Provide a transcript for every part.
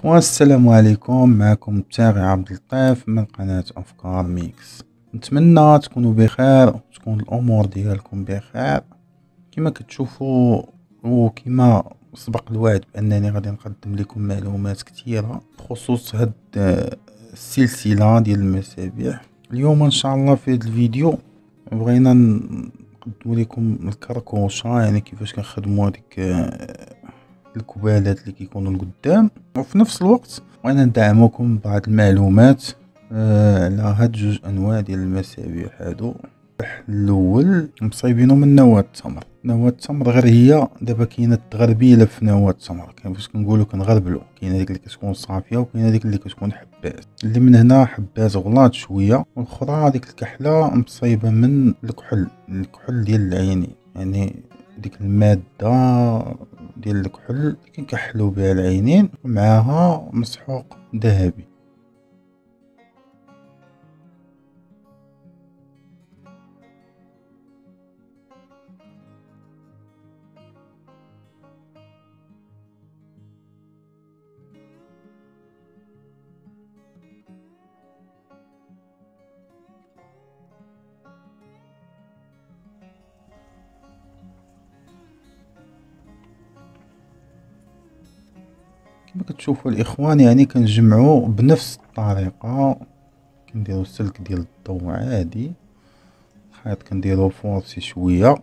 اخوان السلام عليكم. معكم التاغي عبد اللطيف من قناة أفكار ميكس. نتمنى تكونوا بخير وتكون الأمور ديالكم بخير. كما كتشوفوا وكما سبق الوعد بأنني غادي نقدم لكم معلومات كثيرة بخصوص هاد السلسلة ديال المسابيح. اليوم إن شاء الله في هذا الفيديو بغينا نقدموا لكم الكركوشة يعني كيفاش كنخدموا هذيك الكبالات اللي كيكونوا القدام وفي نفس الوقت بغينا ندعمكم بعض المعلومات آه على هاد جوج أنواع ديال المسابيح هادو. الأول مصايبينو من نواة التمر. نواة التمر غير هي دابا كاينة التغربيله في نواة التمر. كاين فاش كنقولوا كنغربلو. كاينة ديك اللي كتكون صافية وكاينة ديك اللي كتكون حبات اللي من هنا حبات غلاط شوية والأخرى ديك الكحلة مصايبة من الكحل. الكحل ديال العينين. يعني ديك المادة ديال الكحل كنكحلو بها العينين ومعاها مسحوق ذهبي. كما كتشوفوا الإخوان يعني كنجمعوا بنفس الطريقة. كنديروا السلك ديال الضوء عادي. الخيط كنديروا فورسي شوية.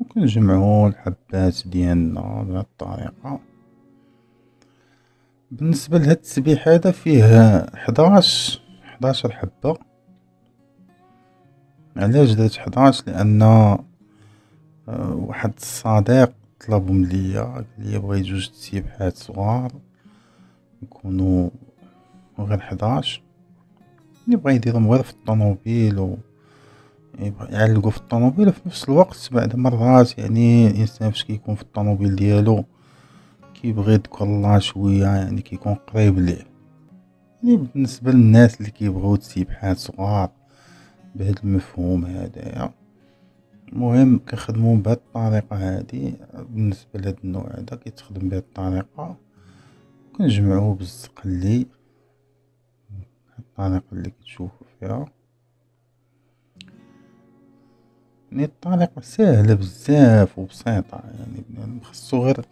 وكنجمعوا الحبات ديالنا بهذه الطريقة. بالنسبة لهاد التسبيح هذا فيه 11 حداشر حبة. علاش درت حداش لأن آه، واحد الصديق طلبهم ليا قالي بغيت جوج تسيبحات صغار يكونوا غير حداش بغا يديرهم غير في الطوموبيل و يعلقو في الطوموبيل وفي نفس الوقت بعد مرات يعني الإنسان فاش كيكون في الطوموبيل ديالو كيبغي يذكر الله شوية يعني كيكون قريب ليه. يعني بالنسبة للناس اللي كيبغيو تسيبحات صغار بهذا المفهوم هذايا المهم كنخدمو بهاد الطريقة هادي. بالنسبة لهاد النوع هذا كيتخدم بهاد الطريقة. كنجمعوه بالزقلي الطريقة اللي كتشوفو فيها. يعني الطريقة ساهلة بزاف وبسيطة يعني خصو غير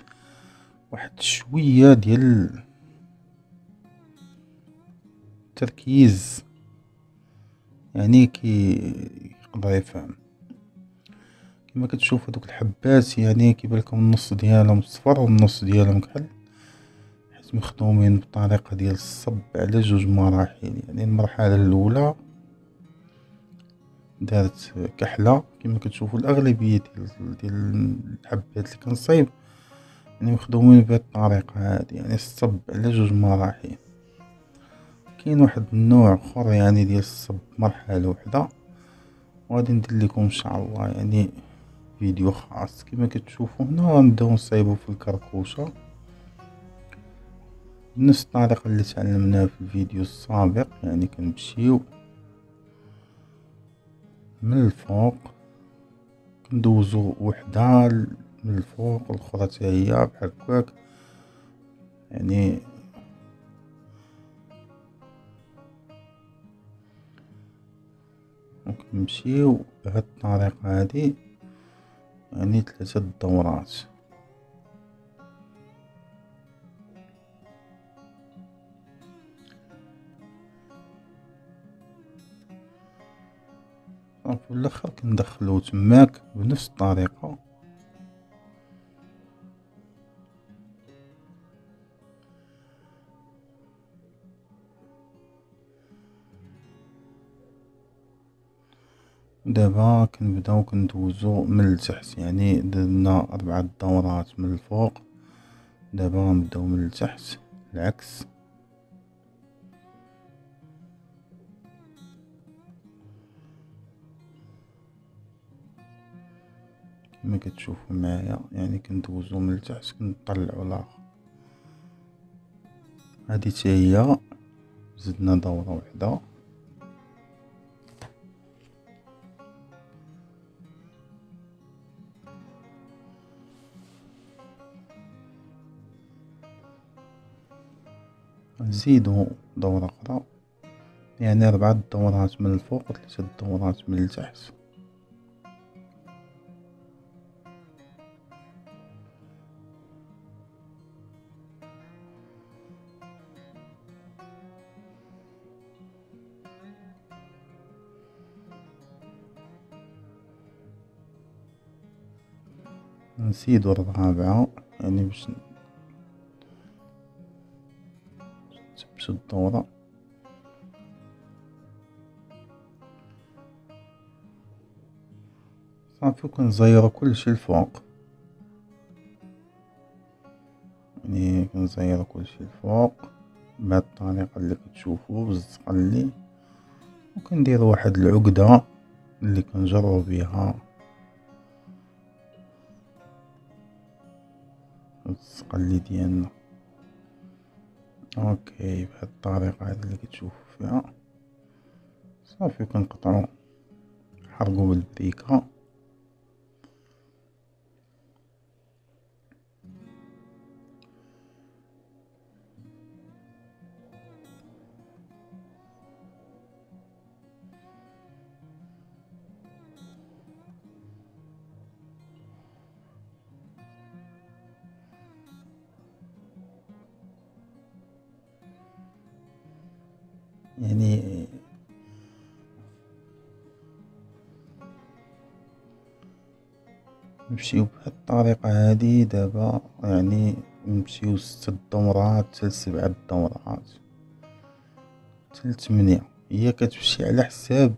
واحد شوية ديال التركيز. يعني كي يقدر يفهم. كما كتشوفوا دوك الحبات يعني كيبان لكم النص ديالهم صفر والنص ديالهم كحل. حيت مخدومين بطريقة ديال الصب على جوج مراحل. يعني المرحلة الأولى دارت كحلة. كما كتشوفوا الأغلبية ديال ديال الحبات اللي كنصايب يعني مخدومين بهذه الطريقة هذه. يعني الصب على جوج مراحل. كاين واحد النوع اخر يعني ديال الصب مرحلة وحدة. وغادي ندير لكم إن شاء الله يعني فيديو خاص. كما كتشوفوا هنا نبداو نصايبو في الكركوشة. بنفس الطريقة اللي تعلمناها في الفيديو السابق يعني كنمشيو من الفوق. ندوزو وحدة من الفوق والاخرى حتى هي بحال هكاك. يعني نمشيو بهاد الطريقة هادي يعني ثلاثة دورات. في الآخر كندخلو تماك بنفس الطريقة دابا كنبداو كندوزو من التحت يعني درنا أربعة دورات من الفوق. دابا غنبداو من التحت العكس. كما كتشوفو معايا يعني كندوزو من التحت كنطلعو لاخر هادي تا هي زدنا دورة وحدة. نزيدو دورة أخرى يعني ربعة دورات من الفوق و دورات من التحت نزيدو الرابعة يعني باش نثبتو الدورة صافي كنزيرو كلشي الفوق يعني كنزيرو كلشي الفوق بهاد الطريقة اللي كتشوفو بالزقة لي و كنديرو واحد العقدة اللي كنجرو بيها الزقلي ديالنا OK بهاد الطريقة هادي اللي كتشوفو فيها. صافي كنقطعو. نحرقو بالبريكة نمشيو بهاد الطريقة هادي دابا يعني نمشيو ست دورات حتى لسبعة دورات حتى لتمنية هي كتمشي على حساب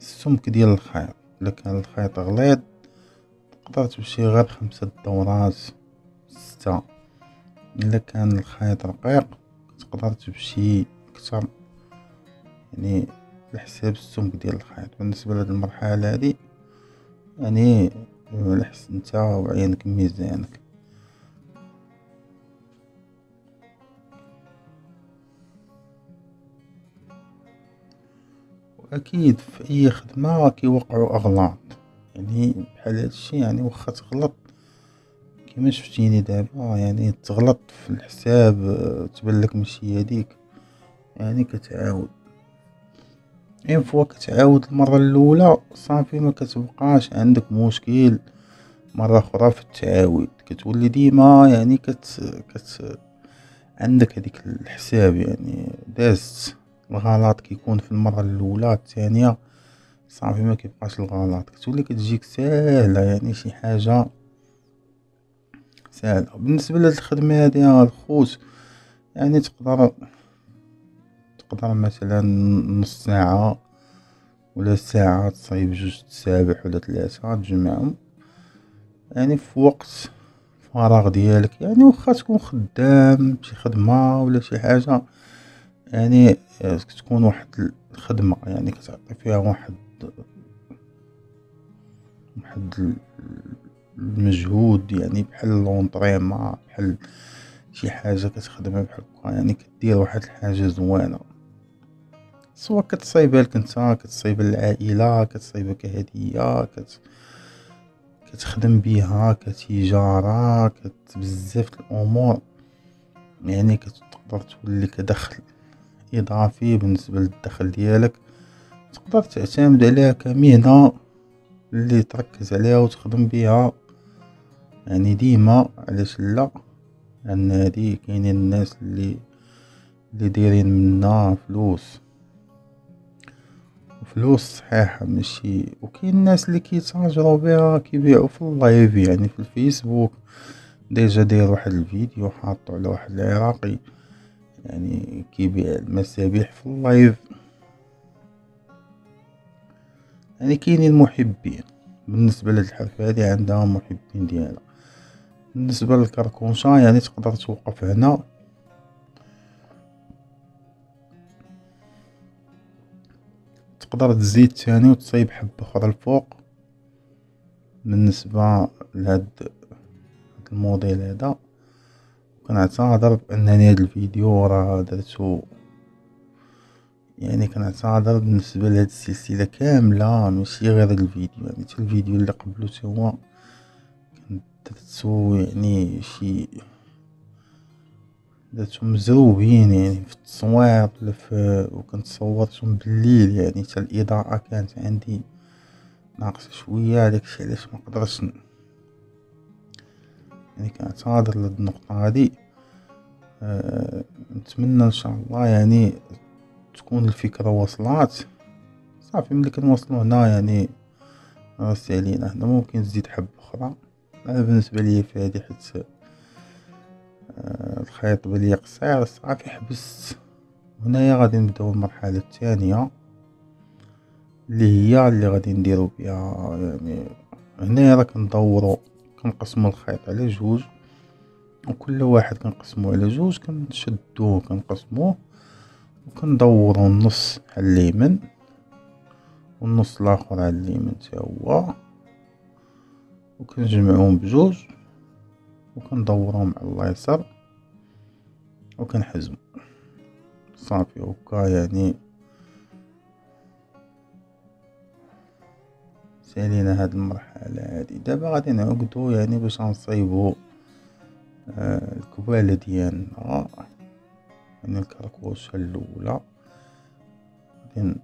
السمك ديال الخيط. إلا كان الخيط غليظ تقدر تمشي غير خمسة دورات ستة. إلا كان الخيط رقيق تقدر تمشي كتر يعني على حساب السمك ديال الخيط. بالنسبة لهاد المرحلة هادي يعني على حسب نتا و عينك ميزانك و أكيد في أي خدمة كيوقعو أغلاط. يعني بحال هادشي يعني وخا تغلط كيما شفتيني دابا يعني تغلط في الحساب تبانلك ماشي هاديك يعني كتعاود. اين فوا كتعاود المرة لولى صافي مكتبقاش عندك مشكل. مرة خرى في التعاود. كتولي ديما يعني كت كت عندك هاديك الحساب يعني دازت الغلط كيكون في المرة اللولى التانية صافي مكيبقاش الغلط. كتولي كتجيك ساهلة يعني شي حاجة ساهلة بالنسبة لهاد الخدمة هادي الخوت يعني تقدر تقدر مثلا نص ساعة ولا ساعة تصايب جوج تسابح ولا تلاتة تجمعهم. يعني في وقت الفراغ ديالك يعني وخا تكون خدام شي خدمة ولا شي حاجة يعني تكون واحد الخدمة يعني كتعطي فيها واحد واحد المجهود يعني بحال لونطريمون بحال شي حاجة كتخدمها بحال هكا يعني كدير واحد الحاجة زوينة. سوا كتصايبها لك نتا كتصايبها للعائلة كتصايبها كهدية كت كتخدم بيها كتجارة كت بزاف د الأمور. يعني كتقدر تولي كدخل إضافي بالنسبة للدخل ديالك. تقدر تعتمد عليها كمهنة اللي تركز عليها و تخدم بيها. يعني ديما علاش لا؟ لأن هادي كاينين الناس اللي اللي دايرين منها فلوس. فلوس صحيحة ماشي. و كاين الناس لي كيتاجرو بيها كيبيعو في ال live يعني في الفيسبوك. déjà داير واحد الفيديو حاطو على واحد العراقي يعني كيبيع المسابح في اللايف. يعني كاينين محبين. بالنسبة لهاد الحرفة هادي عندها محبين ديالها. بالنسبة للكركونشا يعني تقدر توقف هنا. تقدر تزيد تاني و تصايب حبة خرى الفوق. بالنسبة لهاد الموديل هدا كنعتذر بأنني هاد الفيديو راه درتو يعني كنعتذر بالنسبة لهاد السلسلة كاملة ماشي غير هاد الفيديو يعني حتى الفيديو اللي قبلو هو درتو يعني شي درتهم مزروبين يعني في التصوير في وكنت صورتهم بالليل يعني حتى الإضاءة كانت عندي ناقصة شوية داكشي علاش مقدرتش يعني كنعتذر لهاد النقطة هادي أه نتمنى إن شاء الله يعني تكون الفكرة وصلات صافي ملي كنوصلو هنا يعني راسي علينا. هنا ممكن تزيد حبة أخرى. بالنسبة ليا في هادي حيت الخيط بلي قصير صافي حبست هنايا غادي نبداو المرحلة الثانية اللي هي اللي غادي نديرو بها يعني هنايا راه كندورو كنقسمو الخيط على جوج وكل واحد كنقسموه على جوج كنشدوه كنقسموه وكندورو النص على اليمين والنص الآخر على اليمين تا هو وكنجمعوهم بجوج. وكندورهم على اليسار وكنحزمو. صافي هكا يعني سالينا هاد المرحلة هادي. دابا غادي نعقدو يعني باش نصايبو آه الكبالة ديالنا. يعني الكركوشة الأولى. غادي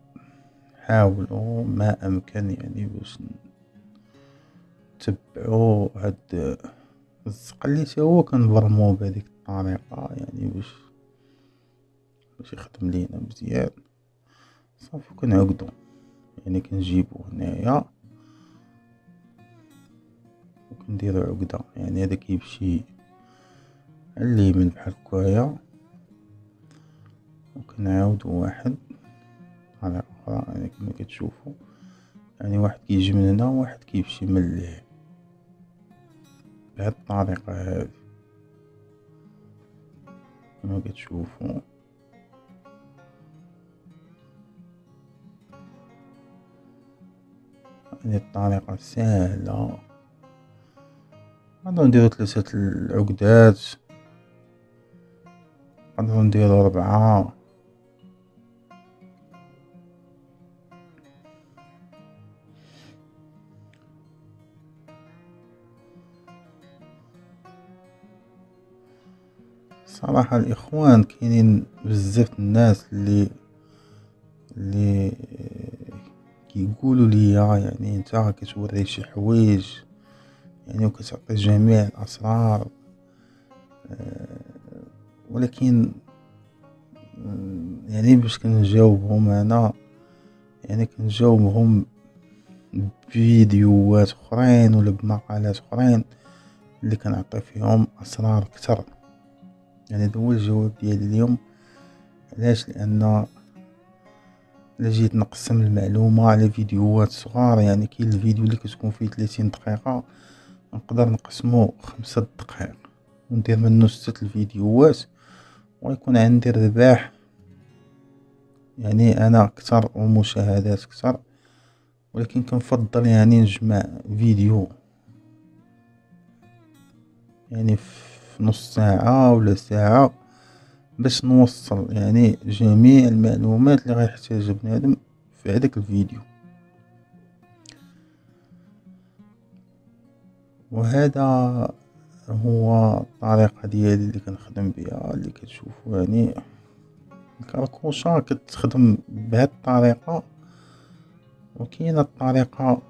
نحاولو ما أمكن يعني باش نتبعو هاد الزق تا هو كنبرموه بهاديك الطريقة يعني باش باش يخدم لينا مزيان. صافي كنعقدو. يعني كنجيبو هنايا. وكنديرو عقدة. يعني هذا كيمشي على اليمين بحال هكايا. وكنعاودو واحد على أخرى يعني كما كتشوفو. يعني واحد كيجي من هنا وواحد كيمشي من ليه بهاد الطريقة هادي كما كتشوفو هذه الطريقة سهلة. نقدرو نديرو ثلاثة العقدات. نقدرو نديرو ربعة. صراحة الإخوان كاينين بزاف الناس اللي اللي كيقولوا ليا يعني نتا كتوري شي حوايج يعني وكتعطي جميع الأسرار. آه، ولكن يعني باش كنجاوبهم أنا يعني كنجاوبهم بفيديوهات أخرين ولا بمقالات أخرين اللي كنعطي فيهم أسرار كتر يعني هذا هو الجواب ديالي اليوم. علاش؟ لأن جيت نقسم المعلومة على فيديوهات صغار يعني كاين الفيديو اللي كتكون فيه 30 دقيقة نقدر نقسمو خمسة دقائق وندير منو ستة الفيديوهات ويكون عندي رباح. يعني أنا أكثر ومشاهدات أكثر ولكن كنفضل يعني نجمع فيديو. يعني في نص ساعة ولا ساعة باش نوصل يعني جميع المعلومات اللي غيحتاجها بنادم في هذاك الفيديو. وهذا هو الطريقة ديالي اللي كنخدم بها اللي كتشوفو يعني. الكركوشة كتخدم بهاد الطريقة. وكاينة الطريقة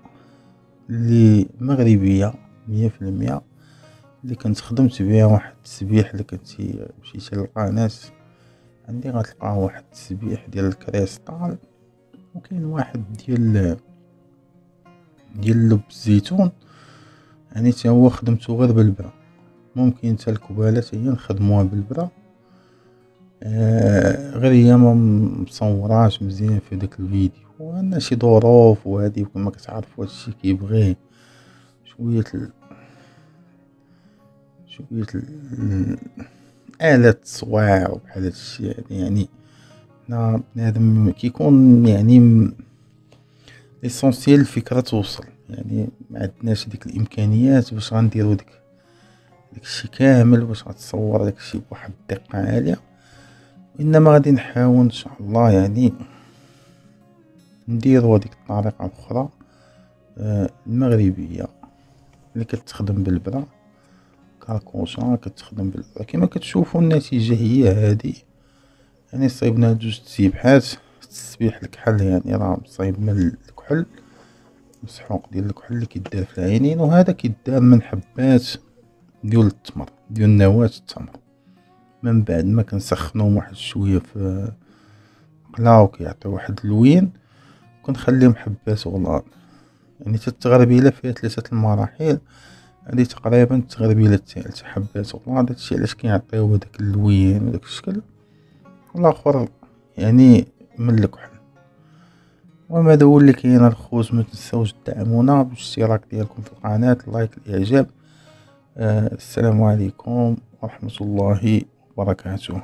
اللي مغربية مية في المية. اللي كنت خدمت بها واحد التسبيح اللي كنتي مشيتي للقناة عندي غتلقاه واحد التسبيح ديال الكريستال وكاين واحد ديال ديال لب الزيتون. يعني تا هو خدمتو غير بالبرا. ممكن تا الكبالات هي نخدموها بالبرا. آه غير هي ما مصوراش مزيان في داك الفيديو. وأنا شي ظروف وهادي وكما كتعرفوا هادشي كيبغي شوية ال... آلة التصوير وبحال هادشي يعني يعني حنا بنادم كيكون يعني ليسونسيال الفكرة توصل. يعني ما عندناش ديك الإمكانيات باش غنديرو ديك داكشي كامل باش غتصور داكشي بواحد الدقة عالية. وإنما غادي نحاول إن شاء الله يعني نديرو هذيك الطريقة الأخرى آه، المغربية اللي كتخدم بالبرا. كالكوشا كتخدم بال كيما كتشوفو النتيجة هي هادي. يعني صيبنا جوج تسيبحات تسبيح الكحل يعني راه صايبنا الكحل مسحوق ديال الكحل اللي كيدار في العينين وهذا كيدار من حبات ديال التمر ديال نواة التمر. من بعد ما كنسخنوهم واحد شوية في مقلا وكيعطي واحد اللوين كنخليهم حبات غلان يعني التغربيلة فيها ثلاثة المراحل. هادي تقريبا التغربيله الثالثه حبات غلان هادشي علاش كيعطيو هداك اللوين وداك الشكل؟ والآخر يعني من الكحل. المهم هذا هو اللي كاين الخوت ما تنساوش تدعمونا بالاشتراك ديالكم في القناة لايك الإعجاب. آه السلام عليكم ورحمة الله وبركاته.